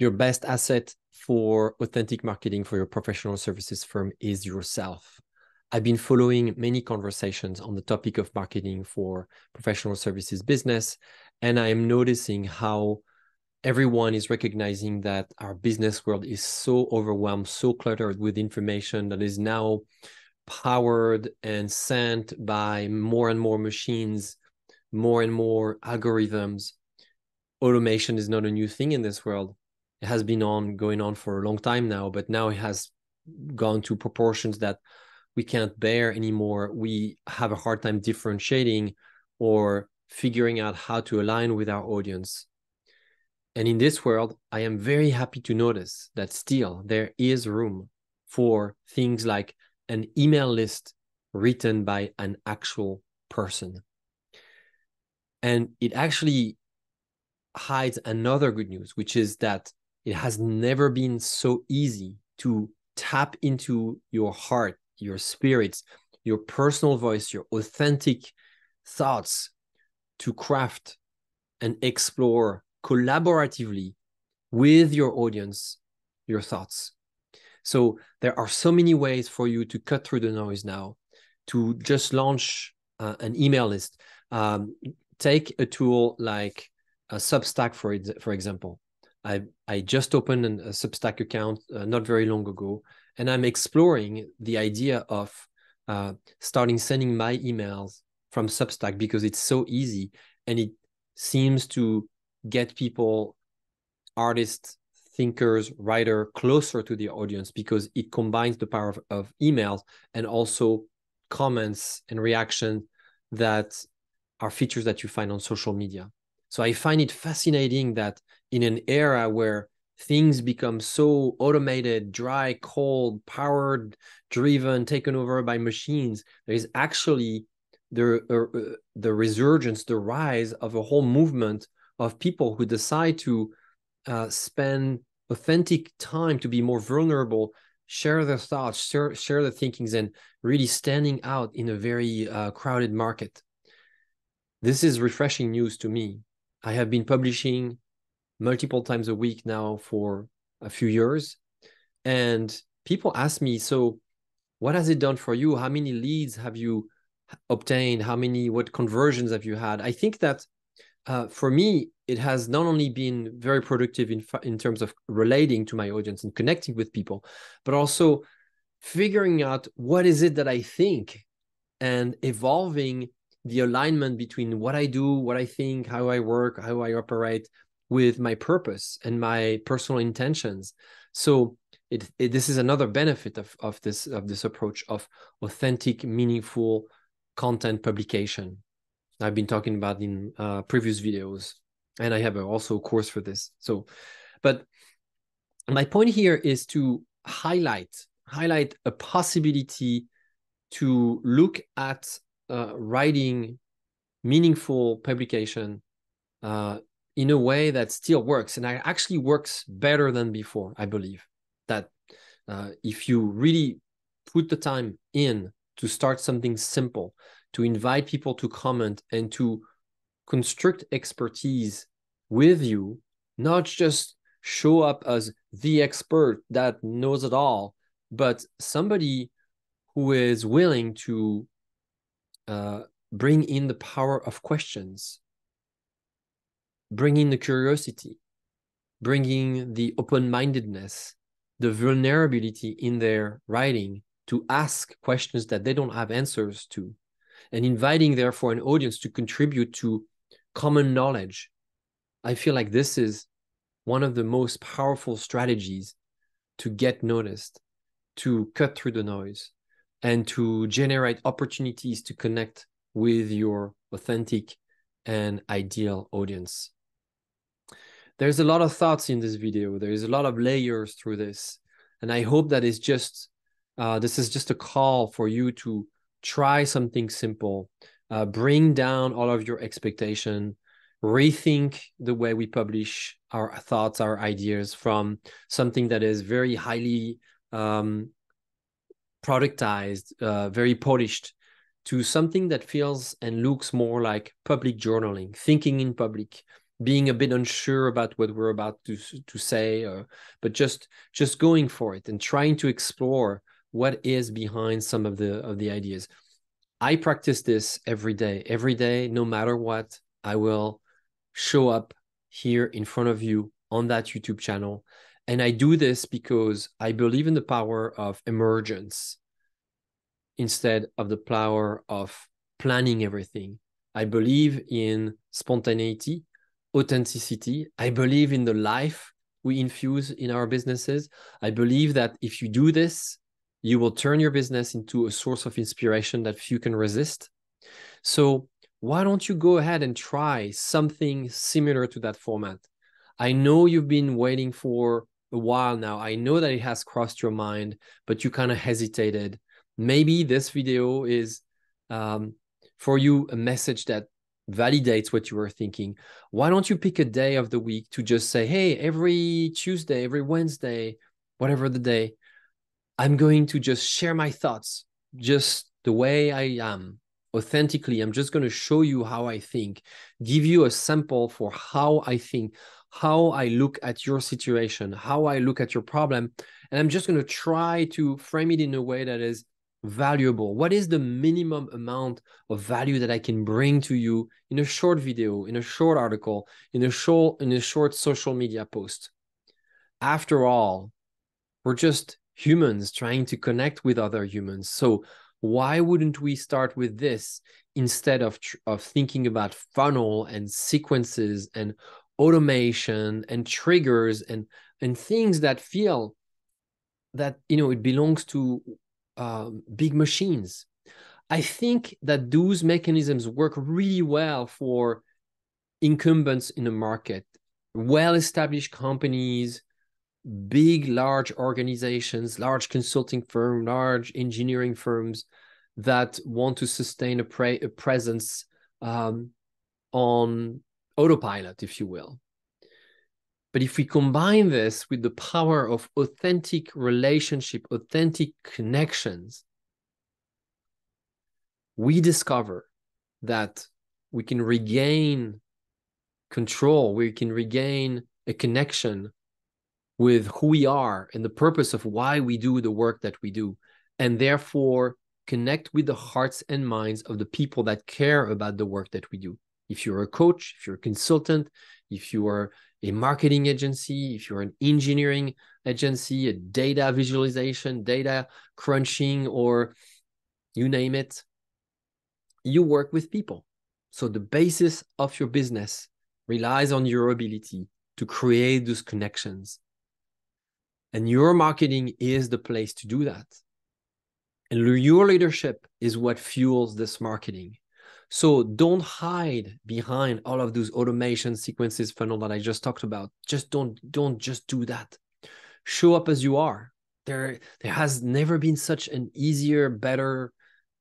your best asset for authentic marketing for your professional services firm is yourself. I've been following many conversations on the topic of marketing for professional services business, and I am noticing how everyone is recognizing that our business world is so overwhelmed, so cluttered with information that is now powered and sent by more and more machines, more and more algorithms. Automation is not a new thing in this world. It has been on going on for a long time now, but now it has gone to proportions that we can't bear anymore. We have a hard time differentiating or figuring out how to align with our audience. And in this world, I am very happy to notice that still there is room for things like an email list written by an actual person. And it actually hides another good news, which is that it has never been so easy to tap into your heart, your spirits, your personal voice, your authentic thoughts to craft and explore collaboratively with your audience your thoughts. So there are so many ways for you to cut through the noise now, to just launch uh, an email list. Um, take a tool like a Substack, for for example. I I just opened an, a Substack account uh, not very long ago, and I'm exploring the idea of uh, starting sending my emails from Substack because it's so easy and it seems to get people, artists, thinkers, writer closer to the audience because it combines the power of, of emails and also comments and reaction that are features that you find on social media. So I find it fascinating that in an era where things become so automated, dry, cold, powered, driven, taken over by machines, there is actually the uh, uh the resurgence, the rise of a whole movement of people who decide to uh, spend authentic time to be more vulnerable share their thoughts share, share their thinkings and really standing out in a very uh, crowded market. This is refreshing news to me i have been publishing multiple times a week now for a few years. And people ask me so what has it done for you? How many leads have you obtained? How many what conversions have you had? I think that uh, for me, it has not only been very productive in in terms of relating to my audience and connecting with people, but also figuring out what is it that I think and evolving the alignment between what I do, what I think, how I work, how I operate with my purpose and my personal intentions. So it, it, this is another benefit of, of this of this approach of authentic, meaningful content publication. I've been talking about in uh, previous videos, and I have also a course for this. So, but my point here is to highlight highlight a possibility to look at uh, writing meaningful publication uh, in a way that still works and actually works better than before. I believe that uh, if you really put the time in to start something simple, to invite people to comment and to construct expertise with you, not just show up as the expert that knows it all, but somebody who is willing to uh, bring in the power of questions, bring in the curiosity, bringing the open mindedness, the vulnerability in their writing to ask questions that they don't have answers to and inviting therefore an audience to contribute to common knowledge. I feel like this is one of the most powerful strategies to get noticed to cut through the noise and to generate opportunities to connect with your authentic and ideal audience. There's a lot of thoughts in this video. There's a lot of layers through this and i hope that is just uh, this is just a call for you to try something simple uh, bring down all of your expectation rethink the way we publish our thoughts our ideas from something that is very highly um, productized uh, very polished to something that feels and looks more like public journaling thinking in public being a bit unsure about what we're about to to say, or, but just just going for it and trying to explore what is behind some of the of the ideas. I practice this every day. Every day, no matter what, I will show up here in front of you on that YouTube channel. And I do this because I believe in the power of emergence instead of the power of planning everything. I believe in spontaneity, authenticity. I believe in the life we infuse in our businesses. I believe that if you do this, you will turn your business into a source of inspiration that few can resist. So, why don't you go ahead and try something similar to that format? I know you've been waiting for a while now. I know that it has crossed your mind, but you kind of hesitated. Maybe this video is um, for you a message that validates what you were thinking. Why don't you pick a day of the week to just say, hey, every Tuesday, every Wednesday, whatever the day, I'm going to just share my thoughts just the way I am authentically. I'm just going to show you how I think, give you a sample for how I think, how I look at your situation, how I look at your problem. And I'm just going to try to frame it in a way that is valuable. What is the minimum amount of value that I can bring to you in a short video, in a short article, in a short in a short social media post? After all, we're just humans trying to connect with other humans. So why wouldn't we start with this instead of of thinking about funnel and sequences and automation and triggers and and things that feel that you know it belongs to um, big machines. I think that those mechanisms work really well for incumbents in the market, well-established companies big, large organizations, large consulting firm, large engineering firms that want to sustain a, pre- a presence um, on autopilot, if you will. But if we combine this with the power of authentic relationship, authentic connections, we discover that we can regain control, we can regain a connection with who we are and the purpose of why we do the work that we do, and therefore connect with the hearts and minds of the people that care about the work that we do. If you're a coach, if you're a consultant, if you are a marketing agency, if you're an engineering agency, a data visualization, data crunching, or you name it, you work with people. So the basis of your business relies on your ability to create those connections and your marketing is the place to do that. And your leadership is what fuels this marketing. So don't hide behind all of those automation sequences funnel that I just talked about. Just don't don't just do that. Show up as you are. There there has never been such an easier, better,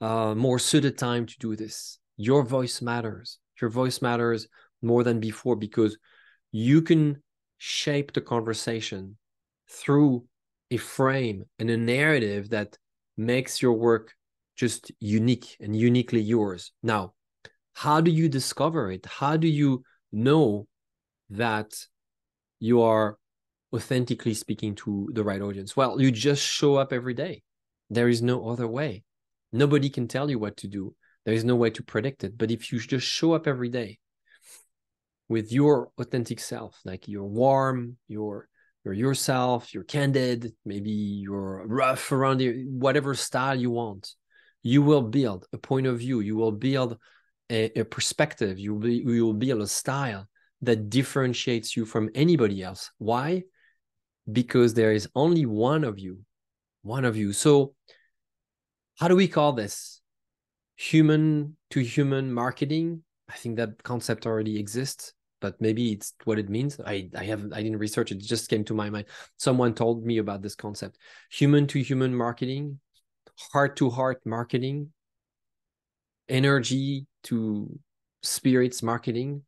uh, more suited time to do this. Your voice matters. Your voice matters more than before because you can shape the conversation through a frame and a narrative that makes your work just unique and uniquely yours. Now, how do you discover it? How do you know that you are authentically speaking to the right audience? Well, you just show up every day. There is no other way. Nobody can tell you what to do. There is no way to predict it. But if you just show up every day with your authentic self, like you're warm, you're you're yourself, you're candid, maybe you're rough around it, whatever style you want. You will build a point of view. You will build a, a perspective. You will, be, you will build a style that differentiates you from anybody else. Why? Because there is only one of you, one of you. So, how do we call this? Human to human marketing. I think that concept already exists but maybe it's what it means. I I haven't I didn't research it. It just came to my mind. Someone told me about this concept: human to human marketing, heart to heart marketing, energy to spirits marketing.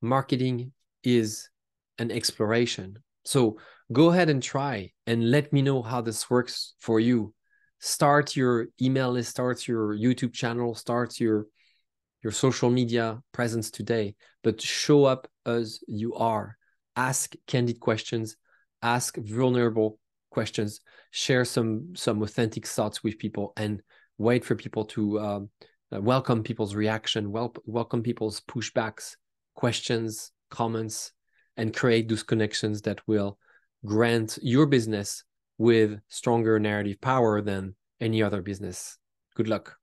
Marketing is an exploration. So go ahead and try and let me know how this works for you. Start your email list, start your YouTube channel, start your your social media presence today, but show up as you are. Ask candid questions, ask vulnerable questions, share some some authentic thoughts with people, and wait for people to um, uh, welcome people's reaction, wel- welcome people's pushbacks, questions, comments, and create those connections that will grant your business with stronger narrative power than any other business. Good luck.